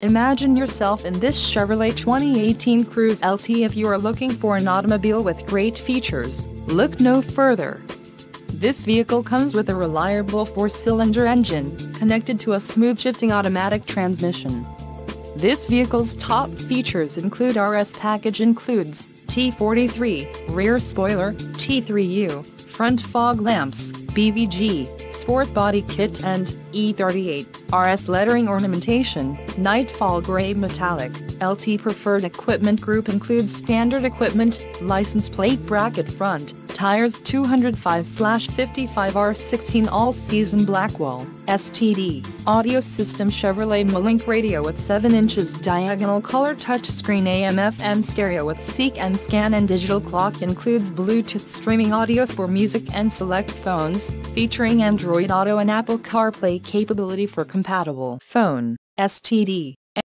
Imagine yourself in this Chevrolet 2018 Cruze LT if you are looking for an automobile with great features, look no further. This vehicle comes with a reliable four-cylinder engine, connected to a smooth shifting automatic transmission. This vehicle's top features include RS package includes T43, rear spoiler, T3U, front fog lamps, BVG, sport body kit and E38, RS lettering ornamentation, nightfall gray metallic. LT preferred equipment group includes standard equipment, license plate bracket front, tires 205/55R16 all-season Blackwall, STD, audio system Chevrolet MyLink radio with 7 inches diagonal color touchscreen AM/FM stereo with seek and scan and digital clock includes Bluetooth streaming audio for music and select phones, featuring Android Auto and Apple CarPlay capability for compatible phone, STD.